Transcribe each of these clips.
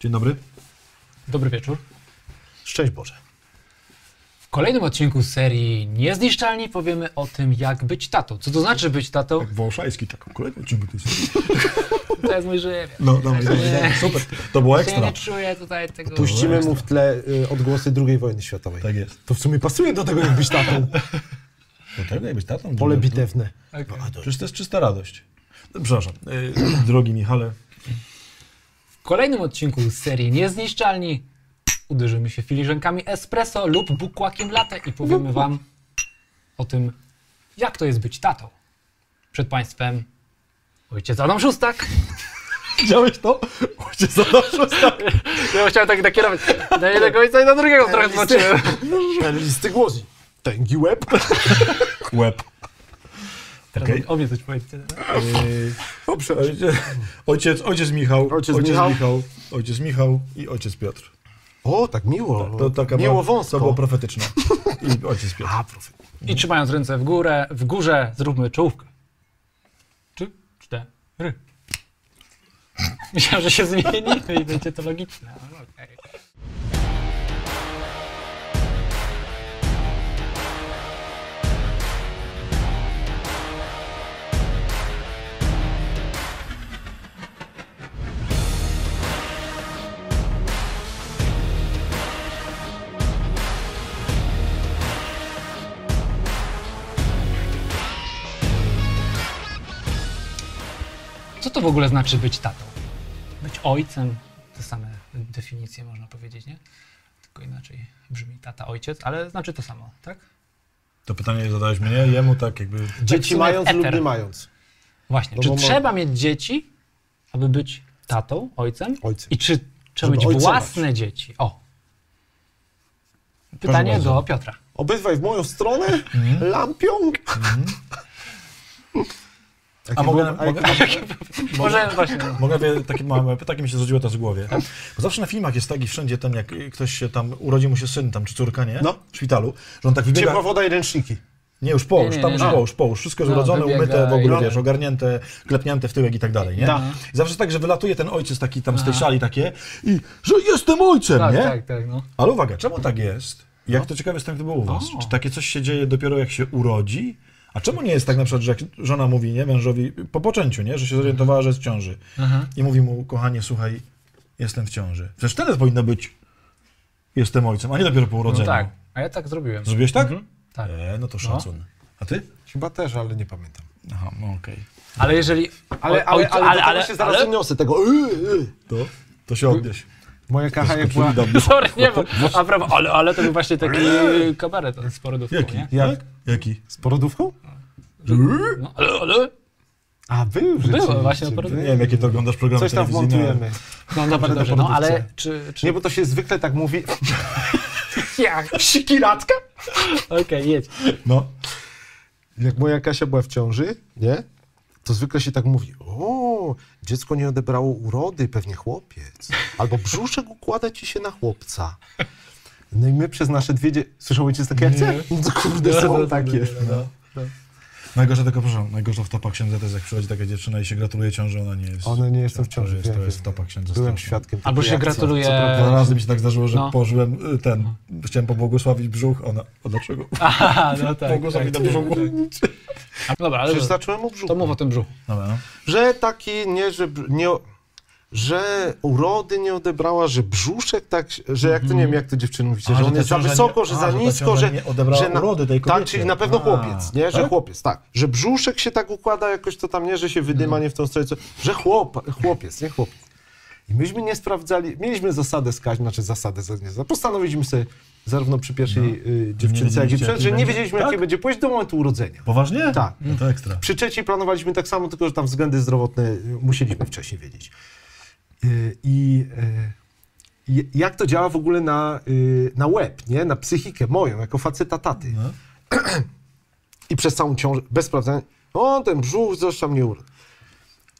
Dzień dobry. Dobry wieczór. Szczęść Boże. W kolejnym odcinku serii Niezniszczalni powiemy o tym, jak być tatą. Co to znaczy być tatą? Wąszajski taką kolejną odcinku to jest. To jest mój żywie. No, dobra, dobra, Nie. super. To było Ja ekstra. nie czuję tutaj tego... Puścimy mu w tle y, odgłosy II wojny światowej. Tak jest. To w sumie pasuje do tego, jak być tatą. Do tego jak być tatą? Pole bitewne. Okej. Przecież to jest czysta radość. Przepraszam. y, Drogi Michale, W kolejnym odcinku z serii Niezniszczalni uderzymy się filiżankami espresso lub bukłakiem latte i powiemy wam o tym, jak to jest być tatą. Przed państwem ojciec Adam Szóstak. widziałeś to? Ojciec zadał tak. Ja chciałem tak nakierować na jednego ojca i na drugiego trochę zobaczyłem. Listy głosi. Tęgi łeb. Łeb. Teraz Okej. o mnie coś powiedzcie. Y, Dobrze. Ojciec, ojciec, ojciec Michał, Ojciec Michał. ojciec Michał i ojciec Piotr. O, tak miło. To taka miło była- wąsko. To było profetyczne. I ojciec Piotr. A, profet. I trzymając ręce w górę, w górze zróbmy czołówkę. Trzy, cztery. Myślałem, że się zmieni i będzie to logiczne. To w ogóle znaczy być tatą? Być ojcem, te same definicje można powiedzieć, nie? Tylko inaczej brzmi tata, ojciec, ale znaczy to samo, tak? To pytanie zadałeś mnie, jemu tak jakby... Dzieci sumie mając lub eter. nie mając. Właśnie. No czy trzeba mieć dzieci, aby być tatą, ojcem? Ojcem. I czy trzeba Żeby mieć własne dzieci? O. Pytanie do Piotra. Obydwaj w moją stronę. Lampią. A mogę, było- mogę, Może właśnie. Mogę, takie pytanie mi się zrodziło teraz w głowie. Bo zawsze na filmach jest tak i wszędzie ten, jak ktoś się tam, urodzi mu się syn tam, czy córka, nie? No. W szpitalu, że on tak wybiega... Ciepła woda i ręczniki. Nie, już połóż, tam już nie. połóż, połóż. Wszystko jest No, urodzone, wybiega umyte, w ogóle, no. wiesz, ogarnięte, klepnięte w tyłek i tak dalej, nie? No. I zawsze tak, że wylatuje ten ojciec taki tam z tej szali takie i, że jestem ojcem, Tak, nie? tak, tak. No. Ale uwaga, czemu tak jest? Jak to ciekawe jestem, było u was? O. Czy takie coś się dzieje dopiero jak się urodzi? A czemu nie jest tak na przykład, że jak żona mówi, nie, mężowi, po poczęciu, nie, że się zorientowała, że jest w ciąży Aha. i mówi mu, kochanie, słuchaj, jestem w ciąży. Przecież wtedy powinno być, jestem ojcem, a nie dopiero po No urodzeniu. tak. A ja tak zrobiłem. Zrobiłeś tak? Tak. E, no to szacun. A ty? Chyba też, ale nie pamiętam. Aha, no okej. Ale jeżeli. Ale, ale, ale, ale, ale, się zaraz ale- odniosę tego. Y, y. To, to się odnieś. Moja kacha jak była... Sorry, nie, bo, a prawo, ale, ale to był właśnie taki kabaret z porodówką, Jaki? nie? Jak? Jaki? Z porodówką? No, ale, ale, A, był rzeczywiście. właśnie na był. porodówce. Nie wiem, jakie to oglądasz programy Coś tam wmontujemy. no dobra, na dobrze, no ale czy... czy... Nie, bo to się zwykle tak mówi. Jak? Sikiratka? Okej, jedź. No. Jak moja Kasia była w ciąży, nie? To zwykle się tak mówi, o, dziecko nie odebrało urody, pewnie chłopiec. Albo brzuszek układa ci się na chłopca. No i my przez nasze dwie dzie... Słyszał ojciec takie akcje? No to kurde, są takie. No. Najgorsza tylko, proszę, najgorsza w topach księdza to jest, jak przychodzi taka dziewczyna i się gratuluje ciąży, ona nie jest. Ona nie jestem w To ciąży, jest, to jest wiem. w topach księdza. Byłem świadkiem Albo się gratuluje... Dwa razy mi się tak zdarzyło, że No. położyłem y, ten, chciałem pobłogosławić brzuch, ona, a dlaczego? Aha, no tak. Błogosławić tak, na brzuchu. A, Dobra, ale Przecież zacząłem o brzuchu. to mów o tym brzuchu. Dobra, no. Że taki, nie, że nie, że urody nie odebrała, że brzuszek tak, że jak to nie wiem, jak to dziewczyny mówicie, A, że że on jest za wysoko, nie- że a, za że nisko, że... nie odebrała że urody tej Tak, czyli na pewno A, chłopiec, nie? Że tak? chłopiec, tak. Że brzuszek się tak układa jakoś to tam, nie? Że się wydyma nie w tą stronę, co, że chłop, chłopiec, nie chłopiec. I myśmy nie sprawdzali, mieliśmy zasadę skać, znaczy zasadę, postanowiliśmy sobie zarówno przy pierwszej y, dziewczynce, jak i przed, że nie wiedzieliśmy, Tak? jakie będzie płeć do momentu urodzenia. Poważnie? Tak. No to ekstra. Przy trzeciej planowaliśmy tak samo, tylko że tam względy zdrowotne y, musieliśmy wcześniej wiedzieć. Y, I y, y, jak to działa w ogóle na, na łeb, nie? na psychikę moją, jako faceta taty. No. I przez całą ciążę, bez sprawdzenia, o ten brzuch coś tam nie urósł.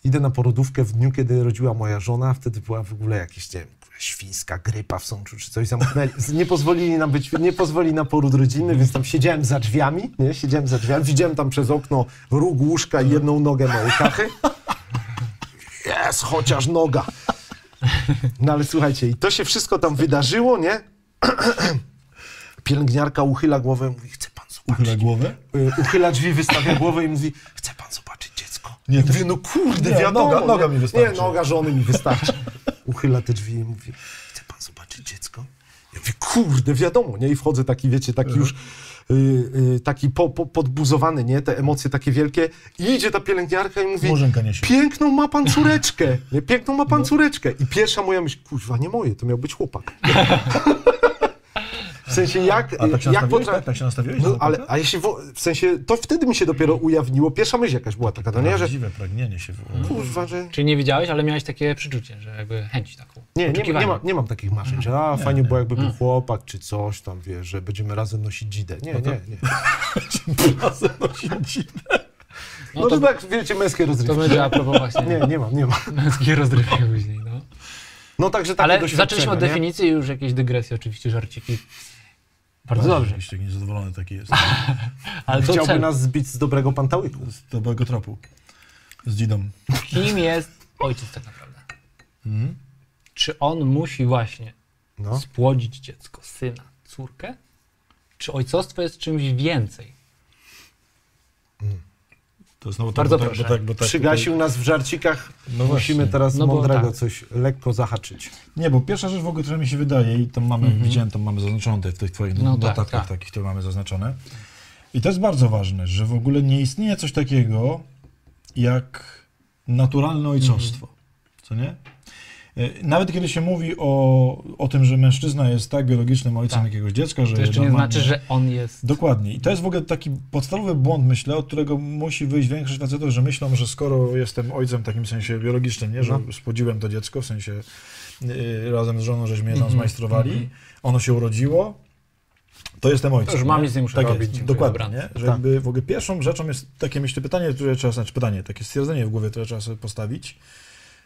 Idę na porodówkę w dniu, kiedy rodziła moja żona, wtedy była w ogóle jakaś, nie wiem, świńska grypa w Sączu czy coś. Zamknęli, nie pozwolili nam być, nie pozwolili na poród rodzinny, więc tam siedziałem za drzwiami, nie? Siedziałem za drzwiami, widziałem tam przez okno róg łóżka i jedną nogę mojej kachy. Jest, chociaż noga. No ale słuchajcie, i to się wszystko tam wydarzyło, nie? Pielęgniarka uchyla głowę, mówi, chce pan zobaczyć. Uchylę głowę? Y, uchyla drzwi, wystawia głowę i mówi, chce pan zobaczyć dziecko. Nie, mówię, no kurde, Nie, wiadomo. noga- noga mi wystarczy. Nie, noga żony mi wystarczy. Uchyla te drzwi i mówi, chce pan zobaczyć dziecko? Ja mówię, kurde, wiadomo, nie? I wchodzę taki, wiecie, taki już y, y, taki po, po, podbuzowany, nie? Te emocje takie wielkie. I idzie ta pielęgniarka i mówi, piękną ma pan córeczkę, nie? Piękną ma pan córeczkę. I pierwsza moja myśl, kurwa, nie moje, to miał być chłopak. W sensie jak, A tak się jak nastawiłeś? potra- Tak, tak się nastawiłeś? no, ale, a jeśli, wo- w sensie, to wtedy mi się dopiero ujawniło, pierwsza myśl jakaś była taka, no nie, że Prawdziwe pragnienie się w... kurwa, że... Czyli nie widziałeś, ale miałeś takie przeczucie, że jakby chęć taką. Nie, nie, nie, ma, nie mam takich marzeń, że a, fajnie było jakby był chłopak, czy coś tam, wiesz, że będziemy razem nosić dzidę. Nie, nie, nie. Razem nosić dziwne. No, No to, to, tak, wiecie, męskie to rozrywki. będzie a propos właśnie Nie, nie mam, nie mam. męskiej rozrywki później, no. No także takie Ale zaczęliśmy od nie? definicji i już jakieś dygresje, oczywiście żarciki. Bardzo dobrze. Oczywiście niezadowolony taki jest. Ale Chciałby cel. nas zbić z dobrego pantałyku. Z dobrego tropu. Z dzidą. Kim jest ojciec tak naprawdę? Mhm. Czy on musi właśnie No. spłodzić dziecko, syna, córkę? Czy ojcostwo jest czymś więcej? To jest znowu tak, Bardzo bo tak, proszę. bo tak, bo tak Przygasił nas w żarcikach, No musimy właśnie. teraz No mądrego tak. coś lekko zahaczyć. Nie, bo pierwsza rzecz w ogóle, która mi się wydaje, i tam mamy, widziałem, tam mamy zaznaczone tutaj w tych twoich Mhm. No tak, notatkach tak. takich, które mamy zaznaczone. I to jest bardzo ważne, że w ogóle nie istnieje coś takiego jak naturalne ojcostwo. Mhm. Co nie? E, Nawet kiedy się mówi o, o tym, że mężczyzna jest tak biologicznym ojcem Tak. jakiegoś dziecka, że To jeszcze nie znaczy, że on jest. Dokładnie. I to jest w ogóle taki podstawowy błąd, myślę, od którego musi wyjść większość facetów, że myślą, że skoro jestem ojcem w takim sensie biologicznym, nie, że No. spłodziłem to dziecko, w sensie yy, razem z żoną, żeśmy je tam Mhm, zmajstrowali, mhm. ono się urodziło, to jestem ojcem. To już mam nic nie muszę tak robić, Jest, dokładnie, nie? Że Tak. jakby w ogóle pierwszą rzeczą jest takie, myślę, pytanie, które trzeba, znaczy pytanie, takie stwierdzenie w głowie, które trzeba sobie postawić,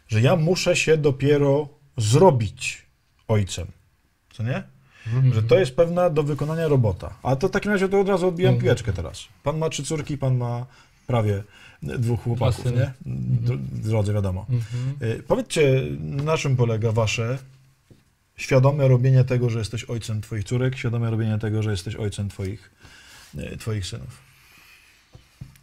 że ja muszę się dopiero zrobić ojcem. Co nie? Że to jest pewna do wykonania robota. A to w takim razie to od razu odbijam Mhm. piłeczkę teraz. Pan ma trzy córki, pan ma prawie dwóch chłopaków, nie? D- Drodzy, wiadomo. Mhm. Y, Powiedzcie, na czym polega wasze świadome robienie tego, że jesteś ojcem twoich córek, świadome robienie tego, że jesteś ojcem twoich, y, twoich synów?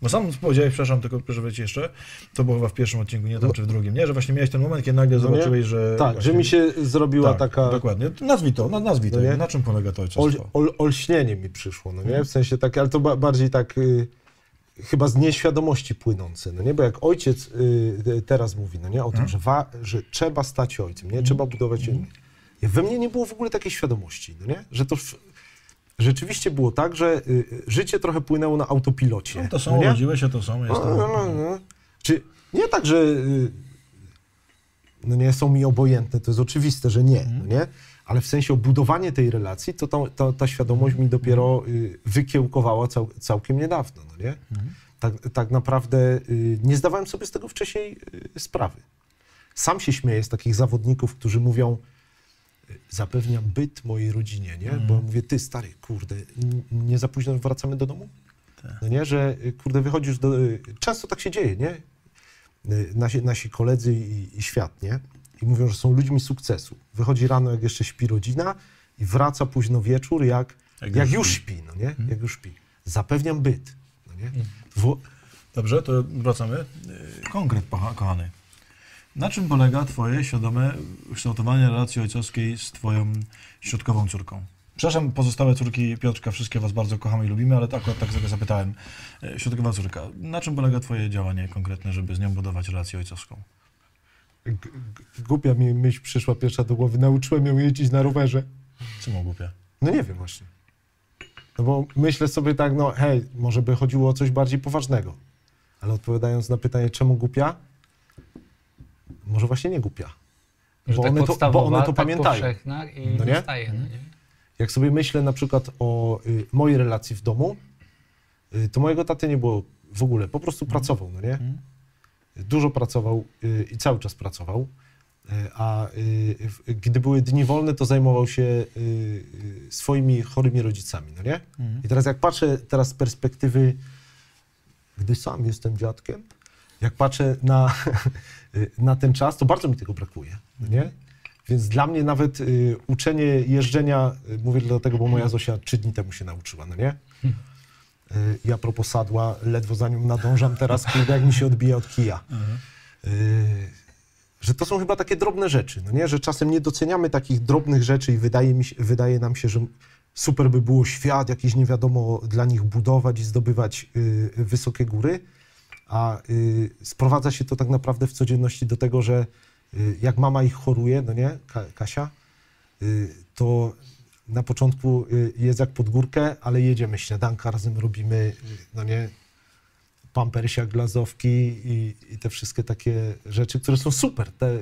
Bo sam powiedziałeś, przepraszam, tylko proszę powiedzieć jeszcze, to było chyba w pierwszym odcinku, nie tam No. czy w drugim, nie? Że właśnie miałeś ten moment, kiedy nagle No zobaczyłeś, że... Tak, właśnie, że mi się zrobiła tak, taka... Dokładnie. Nazwij to, na- nazwij to. No? Na czym polega to Ol, ojcostwo? ol, olśnienie mi przyszło, no nie? Mhm. W sensie takie, ale to ba, bardziej tak y, chyba z nieświadomości płynące, no nie? Bo jak ojciec y, y, teraz mówi, no nie? O tym, Mhm. że, wa, że trzeba stać ojcem, nie? Trzeba budować... Ja, we mnie nie było w ogóle takiej świadomości, no nie? Że to rzeczywiście było tak, że y, życie trochę płynęło na autopilocie. No, to są, no nie? urodziłeś się, to są, No, jestem... no, no, no. Czy nie tak, że y, no nie są mi obojętne, to jest oczywiste, że nie, Mhm. no nie? Ale w sensie budowanie tej relacji, to ta, ta, ta świadomość mi dopiero y, wykiełkowała cał, całkiem niedawno, no nie? Mhm. Tak, tak naprawdę nie zdawałem sobie z tego wcześniej sprawy. Sam się śmieję z takich zawodników, którzy mówią, zapewniam byt mojej rodzinie, nie? Mhm. Bo mówię, ty stary, kurde, nie za późno wracamy do domu? Tak. No nie, że y, kurde, wychodzisz do... y, Często tak się dzieje, nie? Y, Nasi, nasi koledzy i, i świat, nie? I mówią, że są ludźmi sukcesu. Wychodzi rano, jak jeszcze śpi rodzina i wraca późno wieczór, jak, Jak jak, już śpi. śpi, no nie? Jak już śpi. Zapewniam byt, no nie? Wo- Dobrze, to wracamy. Konkret, kocha- kochany. Na czym polega twoje świadome kształtowanie relacji ojcowskiej z twoją środkową córką? Przepraszam, pozostałe córki Piotrka, wszystkie was bardzo kochamy i lubimy, ale akurat tak sobie zapytałem. Yy, Środkowa córka, na czym polega twoje działanie konkretne, żeby z nią budować relację ojcowską? G- głupia mi myśl przyszła pierwsza do głowy. Nauczyłem ją jeździć na rowerze. Co głupie? No nie wiem właśnie. No bo myślę sobie tak, no hej, może by chodziło o coś bardziej poważnego. Ale odpowiadając na pytanie, czemu głupia? Może właśnie nie głupia. Że Bo tak one to- bo one to tak pamiętają. i No nie? zostaje, no nie? Jak sobie myślę na przykład o y, mojej relacji w domu, y, to mojego taty nie było w ogóle, po prostu pracował, no nie? Dużo pracował y, i cały czas pracował, y, a y, gdy były dni wolne, to zajmował się y, swoimi chorymi rodzicami, no nie? I teraz jak patrzę teraz z perspektywy, gdy sam jestem dziadkiem, jak patrzę na, na ten czas, to bardzo mi tego brakuje, nie? Więc dla mnie nawet y, uczenie jeżdżenia, y, mówię dlatego, bo moja Zosia trzy dni temu się nauczyła, no nie? Y, I a propos sadła, ledwo za nią nadążam teraz, kurde, jak mi się odbija od kija. Y, że to są chyba takie drobne rzeczy, no nie? Że czasem nie doceniamy takich drobnych rzeczy i wydaje, mi się, wydaje nam się, że super by było świat jakiś nie wiadomo dla nich budować i zdobywać y, wysokie góry, a y, sprowadza się to tak naprawdę w codzienności do tego, że y, jak mama ich choruje, no nie, Ka Kasia, y, to na początku jest jak pod górkę, ale jedziemy śniadanka, razem robimy, no nie, pampersiak, glazowki i, i te wszystkie takie rzeczy, które są super, te,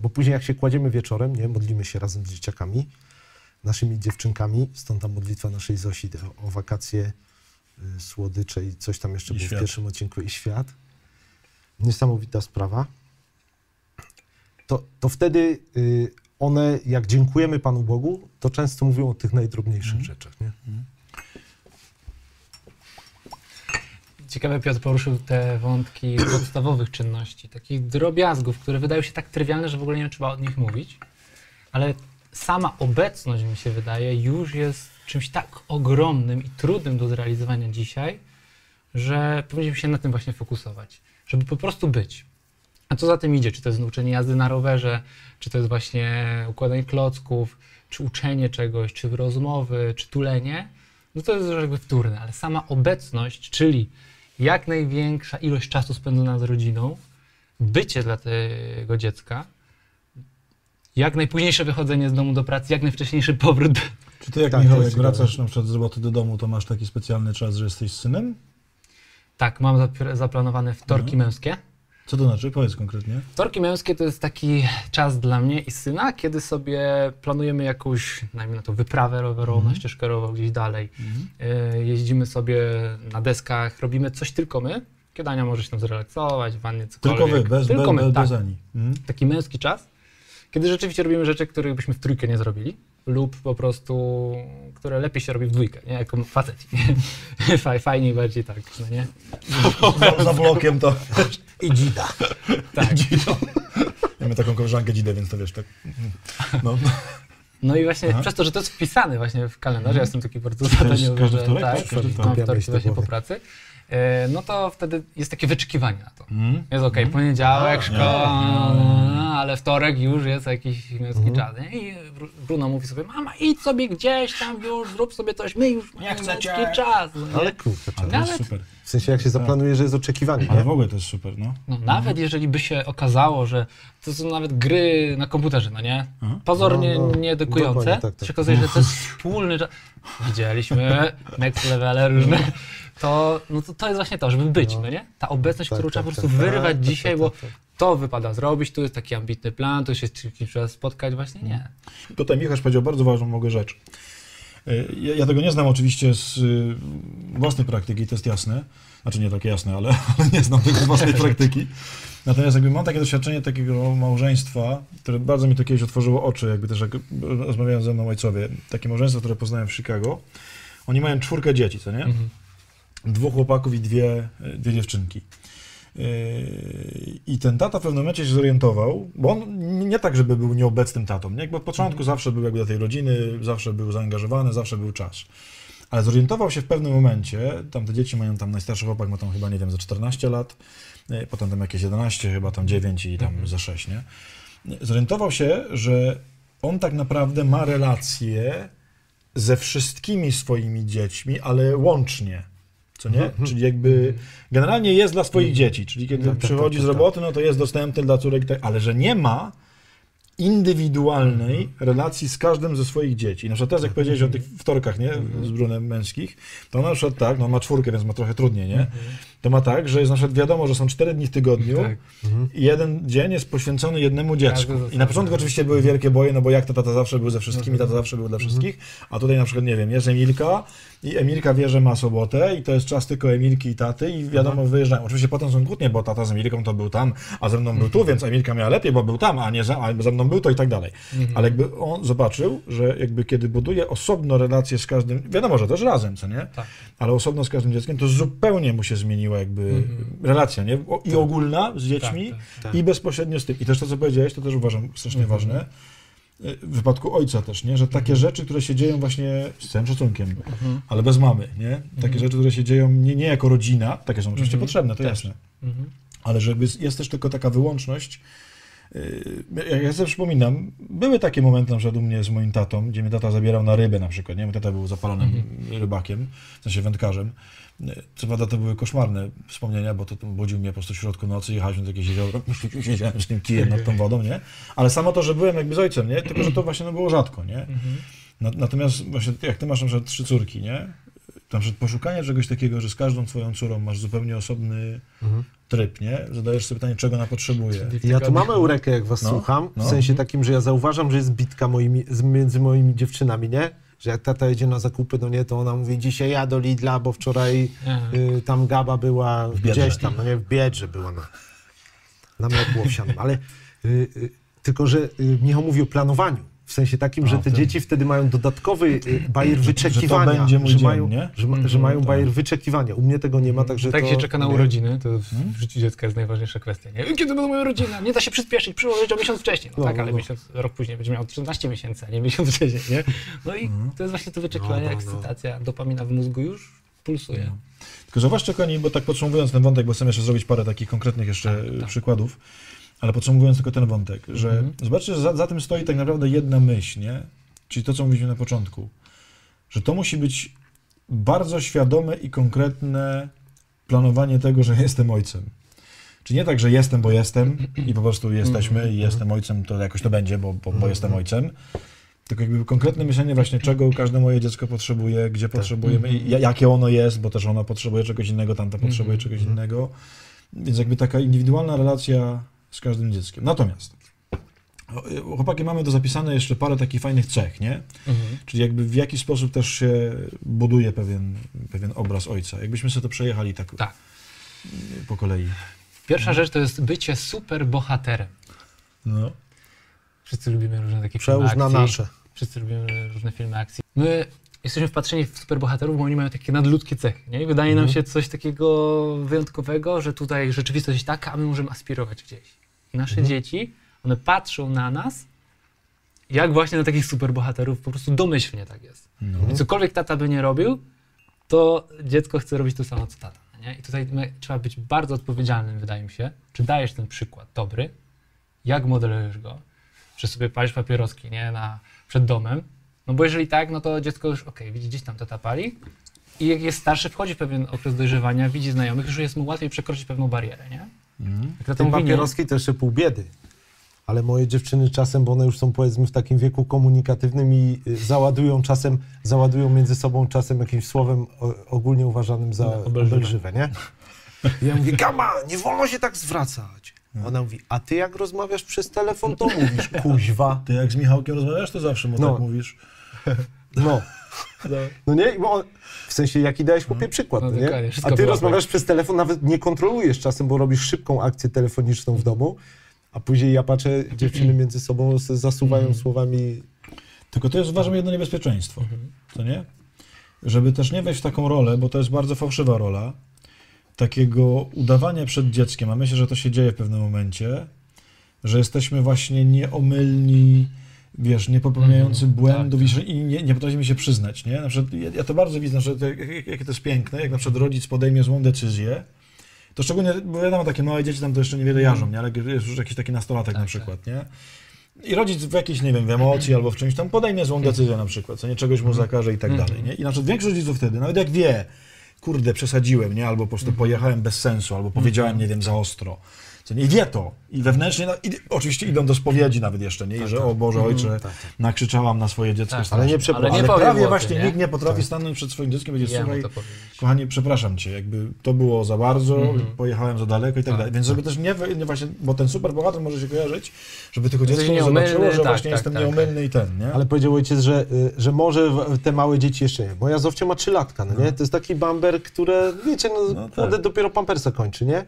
bo później jak się kładziemy wieczorem, nie, modlimy się razem z dzieciakami, naszymi dziewczynkami, stąd ta modlitwa naszej Zosi o, wakacje, słodycze i coś tam jeszcze I było świat. w pierwszym odcinku i świat. Niesamowita sprawa. To, to wtedy y, one, jak dziękujemy Panu Bogu, to często mówią o tych najdrobniejszych rzeczach, nie? Ciekawe Piotr poruszył te wątki podstawowych czynności, takich drobiazgów, które wydają się tak trywialne, że w ogóle nie trzeba o nich mówić, ale sama obecność, mi się wydaje, już jest czymś tak ogromnym i trudnym do zrealizowania dzisiaj, że powinniśmy się na tym właśnie fokusować, żeby po prostu być. A co za tym idzie? Czy to jest nauczenie jazdy na rowerze, czy to jest właśnie układanie klocków, czy uczenie czegoś, czy rozmowy, czy tulenie, no to jest jakby wtórne, ale sama obecność, czyli jak największa ilość czasu spędzona z rodziną, bycie dla tego dziecka, jak najpóźniejsze wychodzenie z domu do pracy, jak najwcześniejszy powrót. Czy ty jak Tak, Michał, jak wracasz na przykład z roboty do domu, to masz taki specjalny czas, że jesteś synem? Tak, mam zaplanowane wtorki Mhm. męskie. Co to znaczy? Powiedz konkretnie. Wtorki męskie to jest taki czas dla mnie i syna, kiedy sobie planujemy jakąś, najmniej na to, wyprawę rowerową, Mhm. na ścieżkę rowerową gdzieś dalej. E, jeździmy sobie na deskach, robimy coś tylko my. Kiedy Ania może się tam zrelaksować, w wannie cokolwiek. Tylko wy, bez, tylko bez, my, bez, tak. bez Ani. Mhm. Taki męski czas, kiedy rzeczywiście robimy rzeczy, których byśmy w trójkę nie zrobili lub po prostu, które lepiej się robi w dwójkę, nie? Jako faceci. Faj- Fajniej bardziej tak, no nie? Za, za blokiem to... I dzida. Tak. Mamy taką koleżankę dzidę, więc to wiesz, tak... No, No i właśnie Aha. przez to, że to jest wpisane właśnie w kalendarz, ja jestem taki bardzo zadaniowy, każdy że wtorek, tak, tak? Każdy wtorek. Miałeś to właśnie po pracy, no to wtedy jest takie wyczekiwanie na to. Mhm. Jest okej, poniedziałek, A, szkoła, nie. ale wtorek już jest jakiś męski czas. nie? I Bru- Bruno mówi sobie, mama idź sobie gdzieś tam już, zrób sobie coś, my już mamy męski czas. no nie? Ale kurczę, to Nawet- jest super. w sensie jak się zaplanuje, że jest oczekiwanie, Ale nie? w ogóle to jest super, no. No, nawet jeżeli by się okazało, że to są nawet gry na komputerze, no nie? Aha. Pozornie No, no, nieedukujące, tak, to się tak. okazuje, że to jest wspólny czas. Widzieliśmy next levele różne. To, no to, to jest właśnie to, żeby być, no, No. nie? Ta obecność, Tak, którą trzeba tak, po prostu tak, wyrwać tak, dzisiaj, tak, bo tak, tak. to wypada zrobić, tu jest taki ambitny plan, tu się z kimś trzeba spotkać, właśnie nie. Tutaj Michał powiedział bardzo ważną mogę rzecz. Y, Ja, ja tego nie znam oczywiście z y, własnej praktyki, to jest jasne. Znaczy nie takie jasne, ale, ale nie znam tego z własnej praktyki. Natomiast jakby mam takie doświadczenie takiego małżeństwa, które bardzo mi to kiedyś otworzyło oczy, jakby też jak rozmawiają ze mną ojcowie. Takie małżeństwo, które poznałem w Chicago. Oni mają czwórkę dzieci, co nie? Mhm. Dwóch chłopaków i dwie, dwie dziewczynki. Yy, I ten tata w pewnym momencie się zorientował, bo on nie tak, żeby był nieobecnym tatą. Nie? Jakby od początku zawsze był jakby do tej rodziny, zawsze był zaangażowany, zawsze był czas. Ale zorientował się w pewnym momencie, tam te dzieci mają tam, najstarszy chłopak ma tam chyba, nie wiem, za 14 lat, yy, potem tam jakieś 11, chyba tam 9 i tam za 6, nie? Zorientował się, że on tak naprawdę ma relacje ze wszystkimi swoimi dziećmi, ale łącznie. Co nie? Czyli jakby generalnie jest dla swoich dzieci, czyli kiedy Tak, tak, przychodzi tak, z tak, roboty, no to jest dostępny dla córek, tak, ale że nie ma indywidualnej relacji z każdym ze swoich dzieci. Na przykład teraz, jak powiedziałeś o tych wtorkach, nie, z Brunem męskich, to na przykład tak, no ma czwórkę, więc ma trochę trudniej, nie? To ma tak, że jest na przykład wiadomo, że są cztery dni w tygodniu Tak. i jeden dzień jest poświęcony jednemu dziecku. I na początku oczywiście były wielkie boje, no bo jak to tata zawsze był ze wszystkimi, tata zawsze był dla wszystkich, a tutaj na przykład, nie wiem, jest Emilka i Emilka wie, że ma sobotę i to jest czas tylko Emilki i taty i wiadomo, wyjeżdżają. Oczywiście potem są kłótnie, bo tata z Emilką to był tam, a ze mną był tu, więc Emilka miała lepiej, bo był tam, a nie za, a ze mną był to i tak dalej. Ale jakby on zobaczył, że jakby kiedy buduje osobno relacje z każdym, wiadomo, że też razem, co nie? Tak. Ale osobno z każdym dzieckiem, to zupełnie mu się zmieniła jakby relacja, nie? I ogólna z dziećmi, Tak, tak. i bezpośrednio z tym. I też to, co powiedziałeś, to też uważam strasznie ważne. W wypadku ojca też, nie? Że takie rzeczy, które się dzieją właśnie z całym szacunkiem, ale bez mamy, nie? Takie rzeczy, które się dzieją nie, nie jako rodzina, takie są oczywiście potrzebne, to jasne. Mhm. Ale żeby jest- jest też tylko taka wyłączność. Y, Jak ja sobie przypominam, były takie momenty na przykład u mnie z moim tatą, gdzie mnie tata zabierał na rybę na przykład, nie? Mój tata był zapalonym rybakiem, w sensie wędkarzem. Y, Co prawda to były koszmarne wspomnienia, bo to budził mnie po prostu w środku nocy, jechaliśmy do jakiegoś jeziora, siedziałem z tym kijem nad tą wodą, nie? Ale samo to, że byłem jakby z ojcem, nie? Tylko, że to właśnie no, było rzadko, nie? Na- Natomiast właśnie jak ty masz na przykład trzy córki, nie? Na przykład poszukanie czegoś takiego, że z każdą twoją córą masz zupełnie osobny tryb, nie? Zadajesz sobie pytanie, czego ona potrzebuje. Ja tu mam eurekę, jak was No, słucham, w no. sensie takim, że ja zauważam, że jest bitka moimi, między moimi dziewczynami, nie? Że jak tata jedzie na zakupy, no nie, to ona mówi, dzisiaj ja do Lidla, bo wczoraj y, tam Gaba była gdzieś tam, no nie, w Biedrze była na, na mleku owsianym, ale y, y, tylko, że y, Michał mówi o planowaniu. W sensie takim, że A, te tak. dzieci wtedy mają dodatkowy y, bajer wyczekiwania. będzie mój że dzień, mają, nie? Że, ma, że mają tak. bajer wyczekiwania. U mnie tego nie ma, także Tak to... się czeka na urodziny, to w życiu dziecka jest najważniejsza kwestia. Nie? Kiedy będą moje urodziny? Nie da się przyspieszyć, przyłożyć o miesiąc wcześniej. No, No, tak, no, ale no. miesiąc, rok później będzie miał 13 miesięcy, a nie miesiąc wcześniej. Nie? No i to jest właśnie to wyczekiwanie, No, no, no. ekscytacja, dopamina w mózgu już pulsuje. Tylko zauważcie, kochani, bo tak podsumowując ten wątek, bo chcę jeszcze zrobić parę takich konkretnych jeszcze Tak, y, tak. Ale podsumowując tylko ten wątek, że Mhm. zobaczcie, że za, za tym stoi tak naprawdę jedna myśl, nie? Czyli to, co mówiliśmy na początku, że to musi być bardzo świadome i konkretne planowanie tego, że jestem ojcem. Czy nie tak, że jestem, bo jestem i po prostu jesteśmy i jestem ojcem, to jakoś to będzie, bo, bo, bo jestem ojcem. Tylko jakby konkretne myślenie właśnie, czego każde moje dziecko potrzebuje, gdzie potrzebujemy, i ja- jakie ono jest, bo też ono potrzebuje czegoś innego, tamta potrzebuje czegoś innego. Więc jakby taka indywidualna relacja z każdym dzieckiem. Natomiast o- chłopaki mamy do zapisane jeszcze parę takich fajnych cech, nie? Mhm. Czyli jakby w jaki sposób też się buduje pewien, pewien obraz ojca. Jakbyśmy sobie to przejechali tak, Tak. po kolei. Pierwsza rzecz to jest bycie super bohaterem. No. Wszyscy lubimy różne takie Przełóż filmy na akcji. nasze. Wszyscy lubimy różne filmy akcji. My jesteśmy wpatrzeni w superbohaterów, bo oni mają takie nadludzkie cechy. Nie? I wydaje nam się coś takiego wyjątkowego, że tutaj rzeczywistość jest taka, a my możemy aspirować gdzieś. Nasze dzieci, one patrzą na nas, jak właśnie na takich superbohaterów, po prostu domyślnie tak jest. No. I cokolwiek tata by nie robił, to dziecko chce robić to samo co tata. Nie? I tutaj trzeba być bardzo odpowiedzialnym, wydaje mi się. Czy dajesz ten przykład dobry, jak modelujesz go, że sobie palisz papieroski nie? Na, przed domem, no bo jeżeli tak, no to dziecko już, okej, widzi gdzieś tam tata pali i jak jest starszy, wchodzi w pewien okres dojrzewania, widzi znajomych, już jest mu łatwiej przekroczyć pewną barierę, nie? Tata Te papieroski to jeszcze pół biedy. Ale moje dziewczyny czasem, bo one już są powiedzmy w takim wieku komunikatywnym i y, załadują czasem, załadują między sobą czasem jakimś słowem ogólnie uważanym za No, obelżywe. obelżywe, nie? I ja mówię, Gama, nie wolno się tak zwracać. Ona mówi, a ty jak rozmawiasz przez telefon, to mówisz, kuźwa. Ty jak z Michałkiem rozmawiasz, to zawsze mu No. tak mówisz. No. No nie, I bo on, w sensie jaki dałeś chłopie przykład, No no nie? A ty rozmawiasz przez telefon, nawet nie kontrolujesz czasem, bo robisz szybką akcję telefoniczną w domu, a później ja patrzę, dziewczyny między sobą zasuwają słowami Tylko to jest, uważam, jedno niebezpieczeństwo. To nie? Żeby też nie wejść w taką rolę, bo to jest bardzo fałszywa rola, takiego udawania przed dzieckiem, a myślę, że to się dzieje w pewnym momencie, że jesteśmy właśnie nieomylni, wiesz, nie popełniający Mhm, błędów tak, i, że- i nie, nie potrafimy się przyznać, nie? Na przykład, ja, ja to bardzo widzę, że jakie to jest piękne, jak na przykład rodzic podejmie złą decyzję, to szczególnie, bo wiadomo, takie małe dzieci tam to jeszcze niewiele jarzą, nie? Ale jest już jakiś taki nastolatek Tak, na przykład, nie? I rodzic w jakiejś, nie wiem, w emocji albo w czymś tam podejmie złą decyzję na przykład, co nie czegoś mu zakaże i tak dalej, nie? I na przykład większość rodziców wtedy, nawet jak wie, kurde, przesadziłem, nie? Albo po prostu pojechałem bez sensu, albo powiedziałem, nie wiem, za ostro, I wie to. I wewnętrznie, no, i, oczywiście idą do spowiedzi nawet jeszcze, nie? I że o Boże Ojcze, tak, tak. nakrzyczałam na swoje dziecko Tak. Ale nie przepraszam. Ale nie Ale prawie właśnie nie? nikt nie potrafi stanąć przed swoim dzieckiem i powiedzieć, Jemu słuchaj, kochanie, przepraszam cię, jakby to było za bardzo, Mhm. pojechałem za daleko i tak, Tak, dalej. Więc żeby też nie, nie właśnie, bo ten super bohater może się kojarzyć, żeby tylko dziecko nie zobaczyło, że tak, właśnie tak, jestem tak. nieomylny i ten, nie? Ale powiedział ojciec, że, y, że może te małe dzieci jeszcze nie. Moja Zofcia ma trzylatka, no nie? To jest taki bamber, które, wiecie, no, No tak. dopiero pampersa kończy, nie?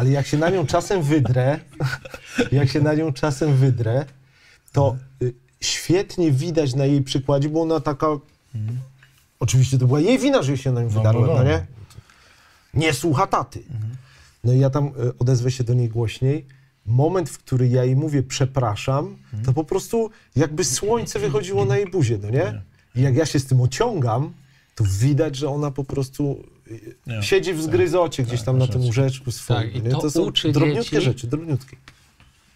Ale jak się na nią czasem wydrę, jak się na nią czasem wydrę, to y, świetnie widać na jej przykładzie, bo ona taka... Oczywiście to była jej wina, że się na nią No, wydarłem, no, no, no. nie? Nie słucha taty. No i ja tam y, odezwę się do niej głośniej. Moment, w który ja jej mówię przepraszam, to po prostu jakby słońce wychodziło na jej buzię, no nie? I jak ja się z tym ociągam, to widać, że ona po prostu Nie. siedzi w zgryzocie gdzieś tak, tam na masz tym łóżeczku swoim. Tak, i nie? to to są uczy drobniutkie dzieci- rzeczy, drobniutkie.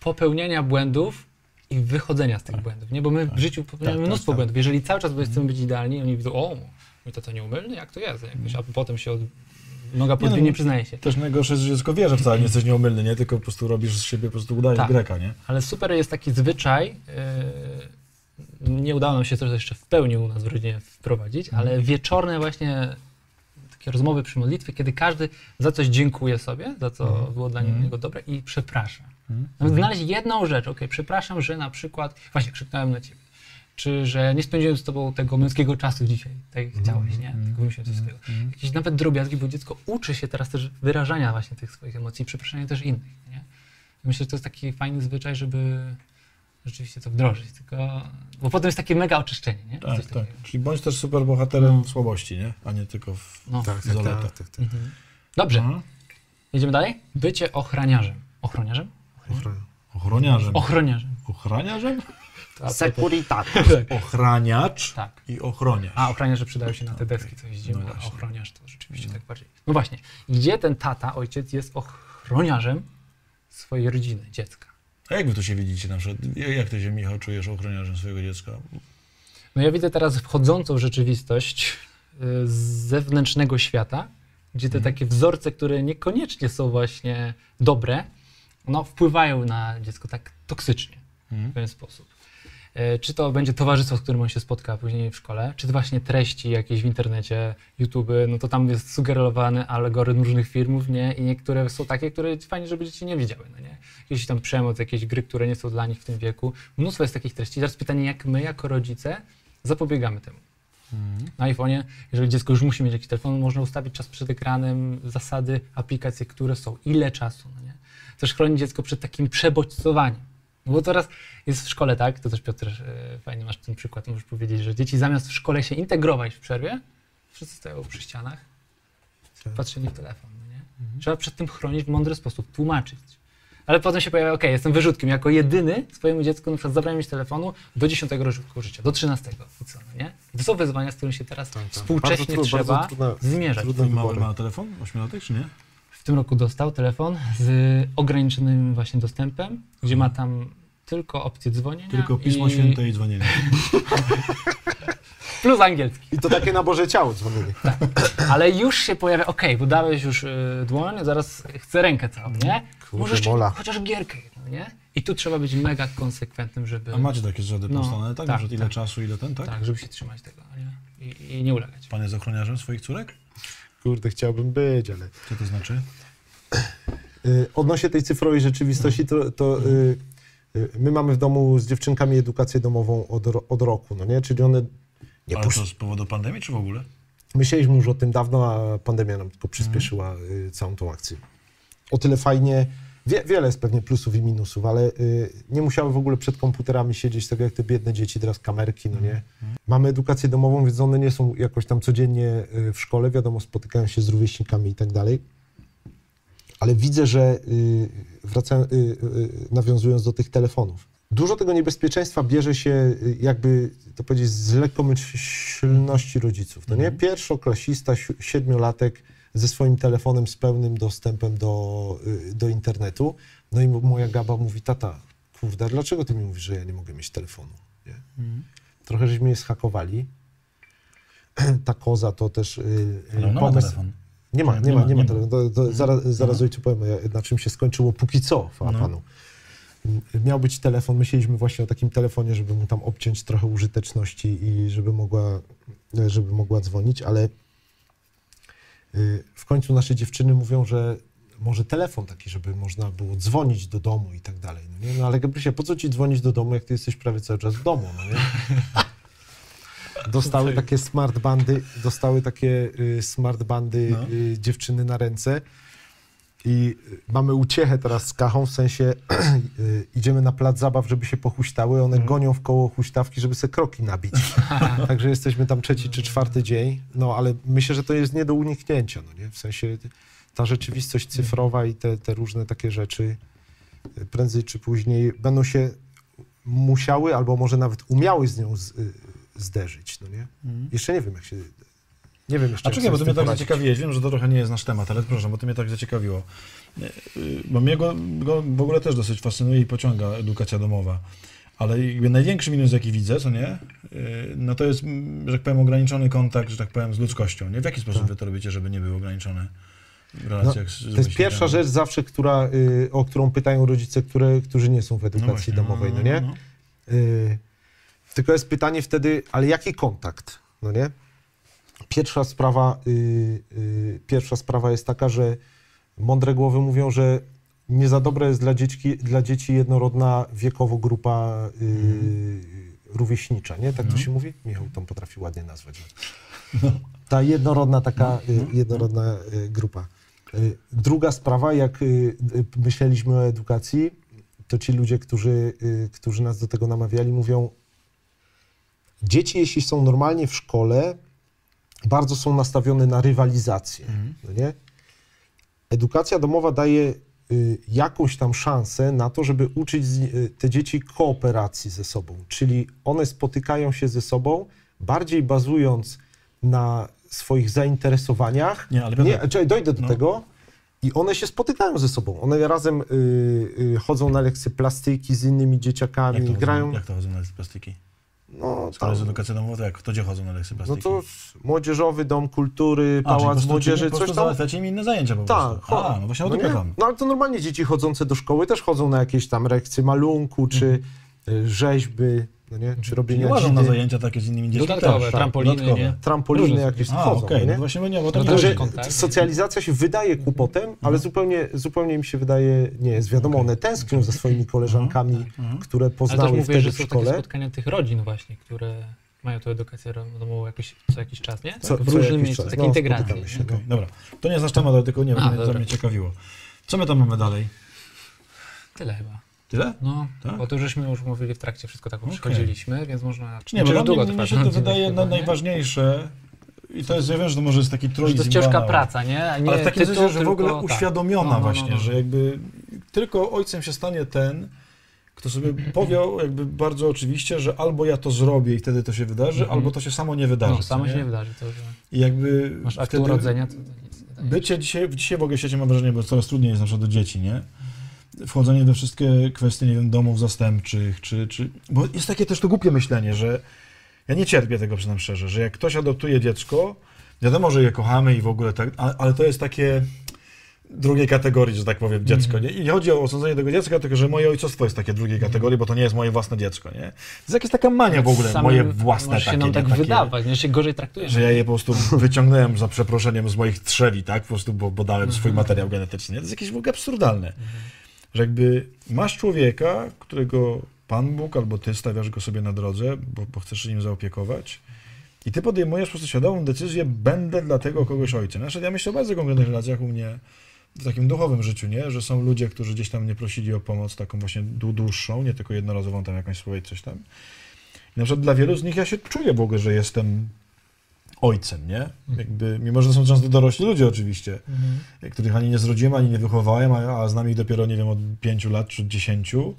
popełniania błędów i wychodzenia z tych błędów, nie? Bo my w życiu popełniamy Tak, tak, mnóstwo tak. błędów. Jeżeli cały czas chcemy być idealni, oni widzą, o, mój tata nieumylny, jak to jest? Jakoś, a potem się od... noga pod no, nie przyznaje się. Też najgorsze jest, że dziecko wie, że wcale nie jesteś nieomylny, nie? Tylko po prostu robisz z siebie, po prostu udajesz Tak. Greka, nie? Ale super jest taki zwyczaj, yy, nie udało nam się to jeszcze w pełni u nas w rodzinie wprowadzić, Mhm. ale wieczorne właśnie takie rozmowy przy modlitwie, kiedy każdy za coś dziękuje sobie, za co Mhm. było dla niego dobre i przeprasza. Mhm. Nawet znaleźć jedną rzecz, ok, przepraszam, że na przykład, właśnie krzyknąłem na ciebie, czy że nie spędziłem z tobą tego męskiego czasu dzisiaj, tak jak chciałeś, nie? Tylko myślałem coś swojego. Jakieś nawet drobiazgi, bo dziecko uczy się teraz też wyrażania właśnie tych swoich emocji i przepraszania też innych, nie? Myślę, że to jest taki fajny zwyczaj, żeby rzeczywiście to wdrożyć, tylko, bo potem jest takie mega oczyszczenie, nie? Tak, tak. Czyli bądź też super bohaterem w słabości, nie? A nie tylko w No. Tak, tak, tak, tak, tak. Mhm. Dobrze, Aha. jedziemy dalej. Bycie ochraniarzem. Ochroniarzem? Ochroniarzem. Ochroniarzem. Ochraniarzem? Sekuritat. Ochraniacz Tak. i ochroniarz. A ochroniarze przydają się na te deski, co jeździmy, No a ochroniarz to rzeczywiście tak bardziej. No właśnie, gdzie ten tata, ojciec jest ochroniarzem swojej rodziny, dziecka? A jak wy to się widzicie na przykład? Jak ty się, Michał, czujesz ochroniarzem swojego dziecka? No ja widzę teraz wchodzącą rzeczywistość y, z zewnętrznego świata, gdzie te takie wzorce, które niekoniecznie są właśnie dobre, no wpływają na dziecko tak toksycznie Mhm. w pewien sposób. E, Czy to będzie towarzystwo, z którym on się spotka później w szkole, czy to właśnie treści jakieś w internecie, YouTube, no to tam jest sugerowany algorytm różnych filmów, nie? I niektóre są takie, które fajnie, żeby dzieci nie widziały, no nie? Jakieś tam przemoc, jakieś gry, które nie są dla nich w tym wieku. Mnóstwo jest takich treści. Teraz pytanie, jak my jako rodzice zapobiegamy temu? Na iPhone'ie, jeżeli dziecko już musi mieć jakiś telefon, można ustawić czas przed ekranem, zasady, aplikacje, które są, ile czasu, no nie? Też chroni dziecko przed takim przebodźcowaniem. No bo teraz jest w szkole, tak? To też Piotr, e, fajny masz ten przykład, możesz powiedzieć, że dzieci zamiast w szkole się integrować w przerwie, wszyscy stoją przy ścianach, patrzyli w telefon, no nie? Trzeba przed tym chronić w mądry sposób, tłumaczyć. Ale potem się pojawia, okej, jestem wyrzutkiem, jako jedyny swojemu dziecku na przykład zabrałem telefonu do 10 roku życia, do 13. I co, no nie? To są wyzwania, z którymi się teraz współcześnie Bardzo trudno, trzeba bardzo trudne- zmierzać. trudne Twój mały ma telefon? Ośmiolatek, czy nie? W tym roku dostał telefon z ograniczonym właśnie dostępem, gdzie ma tam tylko opcję dzwonienia Tylko Pismo i Święte i dzwonienie. plus angielski. I to takie na Boże Ciało dzwonienie. Ale już się pojawia, okej, bo dałeś już y, dłoń, zaraz chcę rękę całą, nie? Kurde, Może jeszcze mola. chociaż gierkę jedną, nie? I tu trzeba być mega konsekwentnym, żeby, A macie takie zasady No, postawione, tak? tak, Na przykład ile tak. czasu, ile ten, tak? tak, żeby się trzymać tego, nie? I, I nie ulegać. Pan jest ochroniarzem swoich córek? Kurde, chciałbym być, ale... Co to znaczy? Y, Odnośnie tej cyfrowej rzeczywistości, to, to y, y, my mamy w domu z dziewczynkami edukację domową od, od roku, no nie? Czyli one nie Ale pusz... to z powodu pandemii, czy w ogóle? Myśleliśmy już o tym dawno, a pandemia nam tylko przyspieszyła całą tą akcję. O tyle fajnie, wie, wiele jest pewnie plusów i minusów, ale y, nie musiały w ogóle przed komputerami siedzieć, tak jak te biedne dzieci, teraz kamerki, no nie? Mamy edukację domową, więc one nie są jakoś tam codziennie y, w szkole, wiadomo, spotykają się z rówieśnikami i tak dalej. Ale widzę, że y, wracając, y, y, nawiązując do tych telefonów, dużo tego niebezpieczeństwa bierze się y, jakby, to powiedzieć, z lekkomyślności rodziców. No nie? Pierwszoklasista, si- siedmiolatek ze swoim telefonem z pełnym dostępem do, y, do internetu. No i moja Gaba mówi, tata, kurde, dlaczego ty mi mówisz, że ja nie mogę mieć telefonu? Nie? Trochę żeśmy je schakowali. Ta koza to też y, y, Ale ona ma telefon. Nie ma, Nie, nie, ma, nie ma. ma. To, to zaraz, zaraz ojcu powiem, na czym się skończyło póki co fa- No. panu. Miał być telefon, myśleliśmy właśnie o takim telefonie, żeby mu tam obciąć trochę użyteczności i żeby mogła, żeby mogła dzwonić, ale w końcu nasze dziewczyny mówią, że może telefon taki, żeby można było dzwonić do domu i tak dalej. No, nie? no ale Gabrysia, po co ci dzwonić do domu, jak ty jesteś prawie cały czas w domu, no nie? Dostały takie smart bandy, dostały takie y, smart bandy No. y, dziewczyny na ręce i mamy uciechę teraz z Kachą, w sensie y, idziemy na plac zabaw, żeby się pochuśtały, one Mhm. gonią w koło huśtawki, żeby se kroki nabić. Także jesteśmy tam trzeci czy czwarty dzień, no ale myślę, że to jest nie do uniknięcia, no nie? W sensie ta rzeczywistość cyfrowa i te, te różne takie rzeczy y, prędzej czy później będą się musiały albo może nawet umiały z nią z, y, zderzyć, no nie? Jeszcze nie wiem, jak się... Nie wiem jeszcze, A czekaj, bo ty mnie tak zaciekawiłeś, wiem, że to trochę nie jest nasz temat, ale proszę, bo ty mnie tak zaciekawiło. Nie, y, Bo mnie go, go w ogóle też dosyć fascynuje i pociąga edukacja domowa. Ale jakby największy minus, jaki widzę, co nie, y, no to jest, mm, że tak powiem, ograniczony kontakt, że tak powiem, z ludzkością. Nie? W jaki sposób Tak. wy to robicie, żeby nie był ograniczony w relacjach z To jest pierwsza rzecz zawsze, która, y, o którą pytają rodzice, które, którzy nie są w edukacji domowej, no nie? Y, tylko jest pytanie wtedy, ale jaki kontakt, no nie? Pierwsza sprawa, y, y, pierwsza sprawa jest taka, że mądre głowy mówią, że nie za dobre jest dla, dzieci, dla dzieci jednorodna wiekowo grupa y, rówieśnicza, nie? Tak to No. się mówi? Michał tam potrafi ładnie nazwać. Ta jednorodna taka, y, jednorodna grupa. Druga sprawa, jak myśleliśmy o edukacji, to ci ludzie, którzy, którzy nas do tego namawiali, mówią, dzieci, jeśli są normalnie w szkole, bardzo są nastawione na rywalizację, no nie? Edukacja domowa daje y, jakąś tam szansę na to, żeby uczyć y, te dzieci kooperacji ze sobą, czyli one spotykają się ze sobą, bardziej bazując na swoich zainteresowaniach. Nie, ale nie Piotrek- czekaj, dojdę do no. tego. I one się spotykają ze sobą. One razem y, y, chodzą na lekcje plastyki z innymi dzieciakami, Jak grają. chodzą, jak to chodzą na lekcje plastiki? No, Skoro edukacja domowa, to jak? To gdzie chodzą na lekcje no plastiki? to Młodzieżowy Dom Kultury, A, Pałac prostu- Młodzieży, coś tam. załatwiacie im inne zajęcia po Tak, prostu. A, no właśnie o to nie? No ale to normalnie dzieci chodzące do szkoły też chodzą na jakieś tam lekcje malunku, czy y, rzeźby, no nie? czy Czyli robienia łażą na zajęcia takie z innymi dziećmi Dodatkowe, też. trampoliny, dodatkowe. nie? trampoliny Różne jakieś A, chodzą, okej, no no nie? właśnie, bo nie, bo to No nie Także socjalizacja się wydaje kłopotem, Mhm. ale zupełnie, zupełnie mi się wydaje, nie jest wiadomo, one tęsknią za swoimi koleżankami, Mhm. które Ale też poznały mówię, wtedy że w są takie szkole. spotkania tych rodzin właśnie, które mają tę edukację domową jakoś, co jakiś czas, nie? Co- w co różnym jakiś miejscu, czas. takie No, integracje. się. nie? Okej, dobra. To nie jest nasz temat, ale tylko nie, A, mnie, to mnie ciekawiło. Co my tam mamy dalej? Tyle chyba. Tyle? No, Tak? bo to żeśmy już mówili w trakcie, wszystko tak przechodziliśmy, więc można... Czy nie, bo długo mnie, trwa mi się to wydaje chyba, na nie? najważniejsze i to jest, ja wiem, że to może jest taki Że truizm to jest ciężka banał, praca, nie? Nie Ale w takim sensie, że w tylko- ogóle tak. uświadomiona No, no, no, właśnie, no. że jakby tylko ojcem się stanie ten, kto sobie powie jakby bardzo oczywiście, że albo ja to zrobię i wtedy to się wydarzy, Mhm. albo to się samo nie wydarzy. No, samo co się nie wydarzy. To, że I jakby masz akt urodzenia, to, nie bycie dzisiaj, dzisiaj w ogóle w świecie mam wrażenie, bo coraz trudniej jest na przykład do dzieci, nie? Wchodzenie we wszystkie kwestie, nie wiem, domów zastępczych, czy, czy... Bo jest takie też to głupie myślenie, że ja nie cierpię tego, przyznam szczerze, że jak ktoś adoptuje dziecko, wiadomo, że je kochamy i w ogóle tak, ale, ale to jest takie drugiej kategorii, że tak powiem, dziecko, nie? I nie chodzi o osądzenie tego dziecka, tylko że moje ojcostwo jest takie drugiej kategorii, bo to nie jest moje własne dziecko, nie? To jest jakaś taka mania w ogóle, Samym moje własne się takie, nam nie? tak takie, wydawać, nie? się gorzej traktujemy. że ja je po prostu wyciągnąłem za przeproszeniem z moich trzewi, tak? Po prostu, bo, bo dałem swój Mhm. materiał genetyczny. To jest jakieś w ogóle absurdalne. Że jakby masz człowieka, którego Pan Bóg albo ty stawiasz go sobie na drodze, bo, bo chcesz się nim zaopiekować i ty podejmujesz po prostu świadomą decyzję, będę dla tego kogoś ojcem. Znaczy, ja myślę o bardzo konkretnych relacjach u mnie w takim duchowym życiu, nie? Że są ludzie, którzy gdzieś tam mnie prosili o pomoc taką właśnie dłu- dłuższą, nie tylko jednorazową tam jakąś spowiedź, coś tam. I na przykład dla wielu z nich ja się czuję w ogóle, że jestem ojcem, nie? Jakby, mimo, że są często dorośli ludzie oczywiście, Mhm. których ani nie zrodziłem, ani nie wychowałem, a, a znam ich dopiero, nie wiem, od pięciu lat czy dziesięciu,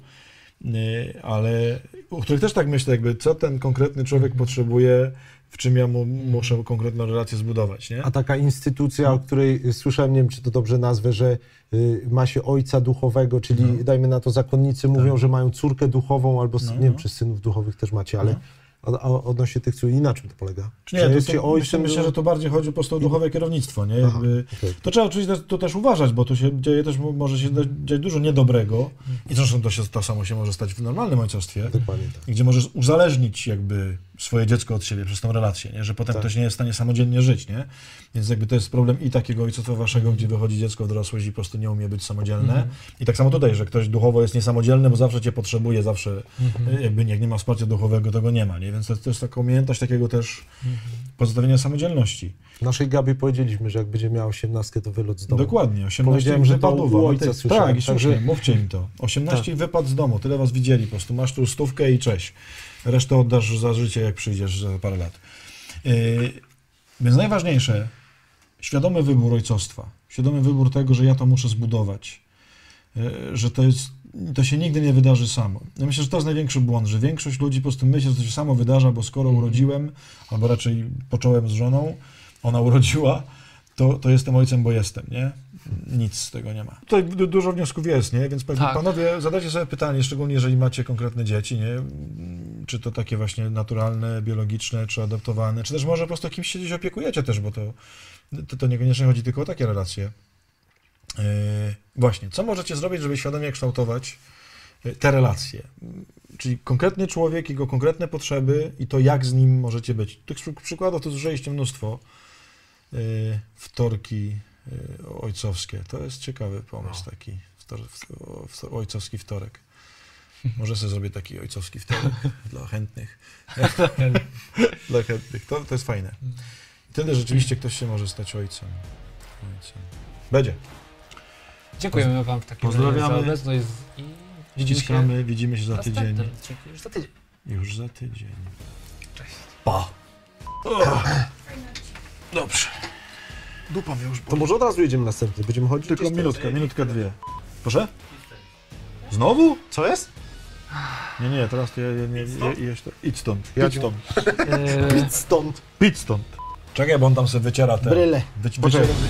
yy, ale u których też tak myślę, jakby co ten konkretny człowiek potrzebuje, w czym ja mu, muszę konkretną relację zbudować, nie? A taka instytucja, o której y, słyszałem, nie wiem czy to dobrze nazwę, że y, ma się ojca duchowego, czyli No. dajmy na to zakonnicy mówią, że mają córkę duchową, albo, No, nie wiem no. czy synów duchowych też macie, ale A, odnośnie tych córek, na czym to polega? Czy nie, to, jest to, ci myślę, ojcem, myślę, że to bardziej chodzi po prostu o duchowe kierownictwo, nie? Aha, okej. To trzeba oczywiście to też uważać, bo tu się dzieje też, może się dziać dużo niedobrego i zresztą to, się, to samo się może stać w normalnym ojcostwie, Dokładnie tak. gdzie możesz uzależnić jakby swoje dziecko od siebie przez tą relację, nie? że potem Tak. ktoś nie jest w stanie samodzielnie żyć, nie? Więc jakby to jest problem i takiego ojcostwa waszego, gdzie wychodzi dziecko w dorosłość i po prostu nie umie być samodzielne. I tak samo tutaj, że ktoś duchowo jest niesamodzielny, bo zawsze cię potrzebuje, zawsze y, jakby jak nie ma wsparcia duchowego, to go nie ma, nie? Więc to, to jest taka umiejętność takiego też pozostawienia samodzielności. Naszej Gabi powiedzieliśmy, że jak będzie miała 18, to wylot z domu. Dokładnie, 18 Powiedziałem, że to u ojca ty- słyszałem, Tak, i także- słusznie, mówcie im to. 18 wypad z domu, tyle was widzieli, po prostu masz tu stówkę i cześć. Resztę oddasz za życie, jak przyjdziesz za parę lat. Yy, więc najważniejsze, świadomy wybór ojcostwa, świadomy wybór tego, że ja to muszę zbudować, yy, że to jest, to się nigdy nie wydarzy samo. Ja myślę, że to jest największy błąd, że większość ludzi po prostu myśli, że to się samo wydarza, bo skoro urodziłem, albo raczej począłem z żoną, ona urodziła, to, to jestem ojcem, bo jestem, nie? Nic z tego nie ma. Tutaj du- dużo wniosków jest, nie? Więc pewnie Tak. panowie, zadajcie sobie pytanie, szczególnie jeżeli macie konkretne dzieci, nie? Czy to takie właśnie naturalne, biologiczne, czy adoptowane, czy też może po prostu kimś się gdzieś opiekujecie też, bo to, to, to niekoniecznie chodzi tylko o takie relacje. Yy, właśnie, co możecie zrobić, żeby świadomie kształtować yy, te relacje? Czyli konkretny człowiek, jego konkretne potrzeby i to, jak z nim możecie być. Tych przy- przykładów to zużyliście mnóstwo. Yy, Wtorki yy, ojcowskie. To jest ciekawy pomysł taki. Wtor, w, w, ojcowski wtorek. Może sobie zrobię taki ojcowski wtorek dla chętnych. dla chętnych. To, to jest fajne. I wtedy rzeczywiście ktoś się może stać ojcem. ojcem. Będzie. Dziękujemy Wam w takim razie Pozdrawiamy. za obecność i widzimy się widzimy się za tydzień. już za tydzień. Już za tydzień. Cześć. Pa. Dobrze. Dupa mnie już To może od razu jedziemy następny, będziemy chodzić Tylko minutkę, minutkę, dwie. Proszę? Znowu? Co jest? Nie, nie, teraz to ja, ja nie, ja, ja, to, idź stąd, Ja idź stąd, Eee, Stąd. idź stąd. Czekaj, bo on tam sobie wyciera te... Bryle. Wyci- Poczekaj. wyciera,